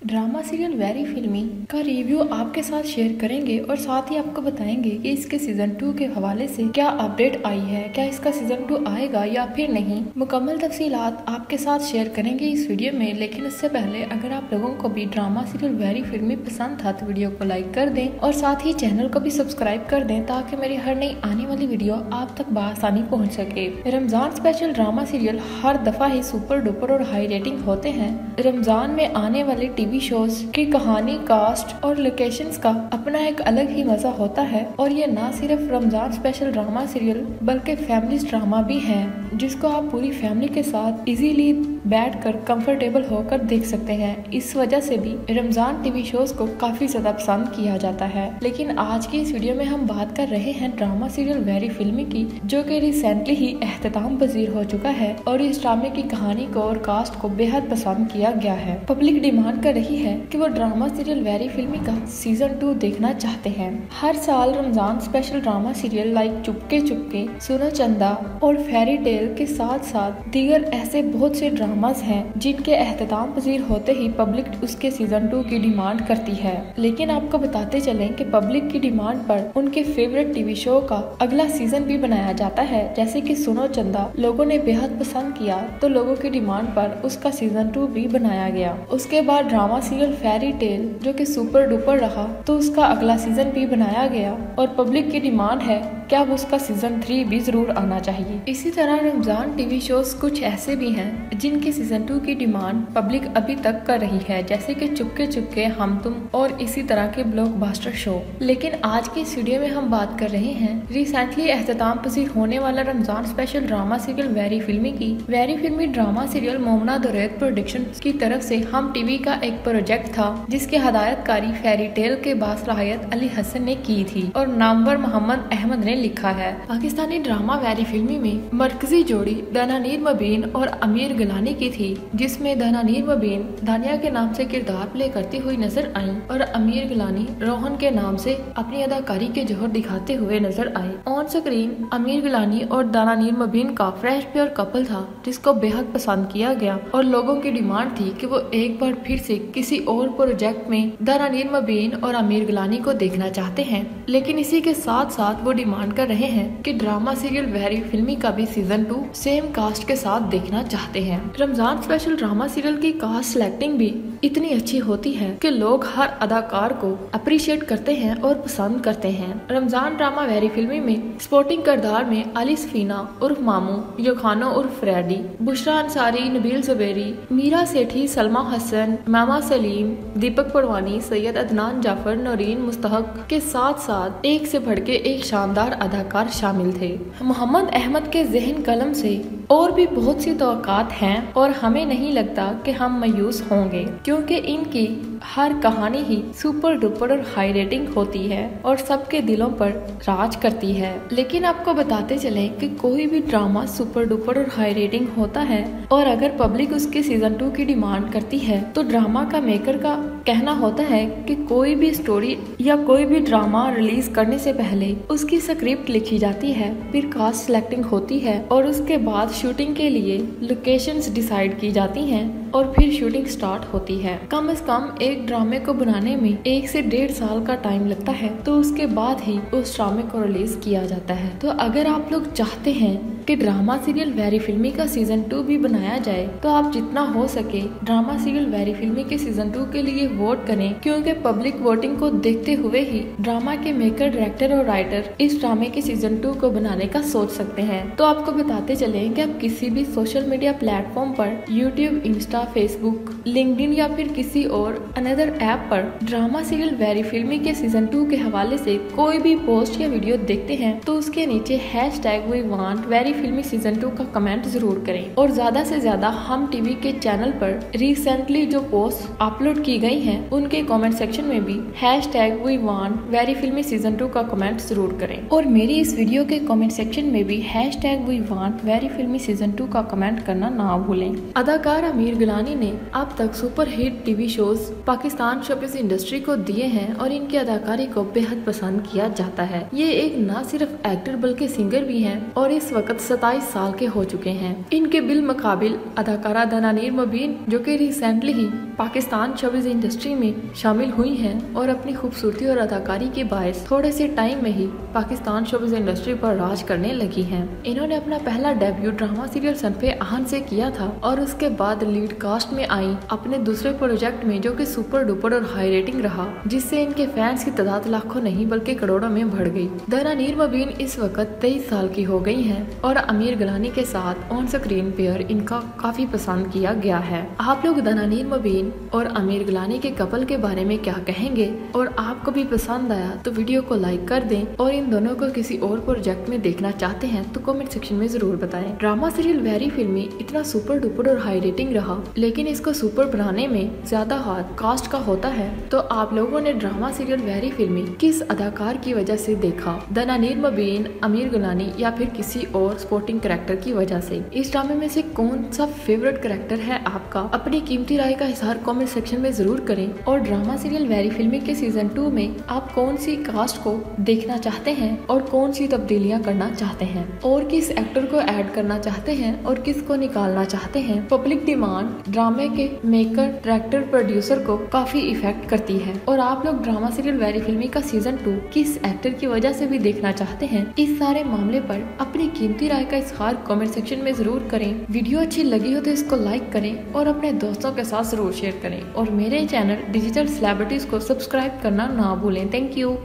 Drama serial very फिल्मी का review आपके साथ शेयर करेंगे और साथ ही आपको बताएँगे कि इसके सीज़न टू के हवाले से क्या अपडेट आई है, क्या इसका सीज़न टू आएगा या फिर नहीं। मुकम्मल तफसीलात आपके साथ शेयर करेंगे इस वीडियो में, लेकिन उससे पहले अगर आप लोगों को भी ड्रामा सीरियल वेरी फिल्मी पसंद था तो वीडियो को लाइक कर दें और साथ ही चैनल को भी सब्सक्राइब कर दें ताकि मेरी हर नई आने वाली वीडियो आप तक बसानी पहुँच सके। रमज़ान स्पेशल ड्रामा सीरियल हर दफ़ा ही सुपर डुपर और हाई रेटिंग होते हैं। रमज़ान में आने वाले टीवी शोज़ की कहानी, कास्ट और लोकेशन का अपना एक अलग ही मज़ा होता है। और ये ना सिर्फ़ रमज़ान स्पेशल ड्रामा सीरियल बल्कि फैमिली ड्रामा भी है, जिसको आप पूरी फैमिली के साथ इजीली बैठकर कंफर्टेबल होकर देख सकते हैं। इस वजह से भी रमज़ान टीवी शोज़ को काफ़ी ज़्यादा पसंद किया जाता है। लेकिन आज की इस वीडियो में हम बात कर रहे हैं ड्रामा सीरियल वेरी फिल्मी की, जो कि रिसेंटली ही अहतमाम पजीर हो चुका है और इस ड्रामे की कहानी को और कास्ट को बेहद पसंद किया गया है। पब्लिक डिमांड कर रही है कि वो ड्रामा सीरियल वेरी फिल्मी का सीज़न टू देखना चाहते हैं। हर साल Ramzan special drama serial like Chupke Chupke सुनो चंदा और फेरी टेल के साथ साथ दीगर ऐसे बहुत से ड्रामास हैं, जिनके अहतमाम पजीर होते ही पब्लिक उसके सीज़न टू की डिमांड करती है। लेकिन आपको बताते चले की पब्लिक की डिमांड पर उनके फेवरेट टीवी शो का अगला सीज़न भी बनाया जाता है। जैसे की सुनो चंदा, लोगों ने बेहद पसंद किया तो लोगों की डिमांड पर उसका सीज़न टू भी बनाया गया। उसके बाद ड्रामा सीरियल फेरी टेल जो कि सुपर डुपर रहा तो उसका अगला सीज़न भी बनाया गया। और पब्लिक की डिमांड है, क्या अब उसका सीज़न थ्री भी ज़रूर आना चाहिए। इसी तरह रमज़ान टीवी शोज़ कुछ ऐसे भी हैं, जिनके सीज़न टू की डिमांड पब्लिक अभी तक कर रही है, जैसे कि चुपके चुपके हम तुम और इसी तरह के ब्लॉकबस्टर शो लेकिन आज की इस वीडियो में हम बात कर रहे हैं रिसेंटली अहतमाम पसीर होने वाला Ramzan special drama serial very filmy की। Very filmy drama serial Momina Duraid production की तरफ़ से हम टीवी का एक प्रोजेक्ट था, जिसकी हदायतकारी फेरी टेल के बासलाहियत अली हसन ने की थी और नामवर मोहम्मद अहमद ने लिखा है। पाकिस्तानी ड्रामा वेरी फिल्मी में मरकजी जोड़ी, दनानीर मबीन और अमीर गलानी की थी, जिसमें दनानीर मबीन दानिया के नाम से किरदार प्ले करती हुई नज़र आई और अमीर गलानी रोहन के नाम से अपनी अदाकारी के जोहर दिखाते हुए नज़र आए ऑन स्क्रीन, अमीर गलानी और दानानीर मबीन का फ्रेश, प्योर कपल था, जिसको बेहद पसंद किया गया और लोगों की डिमांड थी कि वो एक बार फिर से किसी और प्रोजेक्ट में दानानीर मबीन और अमीर गलानी को देखना चाहते हैं। लेकिन इसी के साथ साथ वो डिमांड कर रहे हैं कि ड्रामा, सीरियल वेरी फिल्मी का भी सीज़न टू सेम कास्ट के साथ देखना चाहते हैं। रमज़ान स्पेशल ड्रामा सीरियल की कास्ट सिलेक्टिंग भी इतनी अच्छी होती है कि लोग हर अदाकार को अप्रिशिएट करते हैं और पसंद करते हैं। रमज़ान ड्रामा वेरी फिल्मी में स्पोर्टिंग किरदार में अली सफीना उर्फ़ मामू, योखानो उर्फ़ फ्रेडी बुशरा अंसारी, नबील जुबेरी, मीरा सेठी, सलमा हसन, मामा सलीम, दीपक पड़वानी, सैयद अदनान, जाफ़र, नौरीन मुस्तक के साथ साथ एक से बढ़ के एक शानदार अदाकार शामिल थे। मोहम्मद अहमद के जहन कलम से और भी बहुत सी तो हैं और हमें नहीं लगता कि हम मायूस होंगे, क्योंकि इनकी हर कहानी ही सुपर डुपर और हाई रेटिंग होती है और सबके दिलों पर राज करती है। लेकिन आपको बताते चले कि कोई भी ड्रामा सुपर डुपर और हाई रेटिंग होता है और अगर पब्लिक उसके सीज़न टू की डिमांड करती है तो ड्रामा का मेकर का कहना होता है कि कोई भी स्टोरी या कोई भी ड्रामा रिलीज़ करने से पहले उसकी स्क्रिप्ट लिखी जाती है, फिर कास्ट सिलेक्टिंग होती है और उसके बाद शूटिंग के लिए लोकेशंस डिसाइड की जाती हैं और फिर शूटिंग स्टार्ट होती है। कम से कम एक ड्रामे को बनाने में एक से डेढ़ साल का टाइम लगता है तो उसके बाद ही उस ड्रामे को रिलीज़ किया जाता है। तो अगर आप लोग चाहते हैं कि ड्रामा सीरियल वेरी फिल्मी का सीज़न टू भी बनाया जाए तो आप जितना हो सके ड्रामा सीरियल वेरी फिल्मी के सीज़न टू के लिए वोट करें, क्योंकि पब्लिक वोटिंग को देखते हुए ही ड्रामा के मेकर, डायरेक्टर और राइटर इस ड्रामे के सीज़न टू को बनाने का सोच सकते हैं। तो आपको बताते चले कि आप किसी भी सोशल मीडिया प्लेटफॉर्म पर यूट्यूब इंस्टा फेसबुक लिंक्डइन या फिर किसी और अनदर ऐप पर ड्रामा सीरियल वेरी फिल्मी के सीज़न टू के हवाले से कोई भी पोस्ट या वीडियो देखते हैं तो उसके नीचे hashtag we want very filmy season two का कमेंट ज़रूर करें। और ज़्यादा से ज़्यादा हम टीवी के चैनल पर रिसेंटली जो पोस्ट अपलोड की गई हैं, उनके कमेंट सेक्शन में भी hashtag we want very filmy season two का कमेंट ज़रूर करें। और मेरी इस वीडियो के कमेंट सेक्शन में भी hashtag we want very filmy season two का कमेंट करना ना भूलें। अदाकार अमीर गिलानी ने अब तक super hit TV shows Pakistan showbiz industry को दिए हैं और इनकी अदाकारी को बेहद पसंद किया जाता है। ये एक न सिर्फ़ एक्टर बल्कि सिंगर भी हैं और इस वक्त सताईस साल के हो चुके हैं। इनके बिल मुकाबिल अदाकारा दनानीर मुबीन, जो कि रिसेंटली ही पाकिस्तान शोबिज इंडस्ट्री में शामिल हुई हैं और अपनी खूबसूरती और अदाकारी के बायस थोड़े से टाइम में ही पाकिस्तान शोबिज इंडस्ट्री पर राज करने लगी हैं। इन्होंने अपना पहला debut drama serial Sinf-e Aahan से किया था और उसके बाद लीड कास्ट में आई अपने दूसरे प्रोजेक्ट में जो कि सुपर डुपर और हाई रेटिंग रहा, जिससे इनके फैंस की तादाद लाखों नहीं बल्कि करोड़ों में बढ़ गई। दरा नीर मबीन इस वक्त तेईस साल की हो गई है और अमीर गलानी के साथ ऑन स्क्रीन पेयर इनका काफ़ी पसंद किया गया है। आप लोग दनानीर मबीन और अमीर गलानी के कपल के बारे में क्या कहेंगे? और आपको भी पसंद आया तो वीडियो को लाइक कर दें और इन दोनों को किसी और प्रोजेक्ट में देखना चाहते हैं तो कमेंट सेक्शन में ज़रूर बताएँ। ड्रामा सीरियल वेरी फिल्मी इतना सुपर डुपर और हाई रेटिंग रहा, लेकिन इसको सुपर बनाने में ज़्यादा हाथ कास्ट का होता है। तो आप लोगों ने ड्रामा सीरियल वेरी फिल्मी किस अदाकार की वजह से देखा? दनानीर मबीन अमीर गुलानी या फिर किसी और स्पोर्टिंग करेक्टर की वजह से? इस ड्रामे में से कौन सा फेवरेट करेक्टर है आपका? अपनी कीमती राय का इजहार कमेंट सेक्शन में ज़रूर करें और ड्रामा सीरियल वेरी फिल्मी के सीज़न टू में आप कौन सी कास्ट को देखना चाहते हैं और कौन सी तब्दीलियाँ करना चाहते हैं? और किस एक्टर को ऐड करना चाहते हैं और किस को निकालना चाहते हैं? पब्लिक डिमांड ड्रामे के मेकर डायरेक्टर प्रोड्यूसर को काफ़ी इफ़ेक्ट करती है। और आप लोग ड्रामा सीरियल वेरी फिल्मी का सीज़न टू किस एक्टर की वजह से भी देखना चाहते हैं, इस सारे मामले पर अपनी कीमती राय का इजहार कमेंट सेक्शन में ज़रूर करें। वीडियो अच्छी लगी हो तो इसको लाइक करें और अपने दोस्तों के साथ ज़रूर शेयर करें और मेरे चैनल डिजिटल सेलिब्रिटीज को सब्सक्राइब करना ना भूलें। Thank you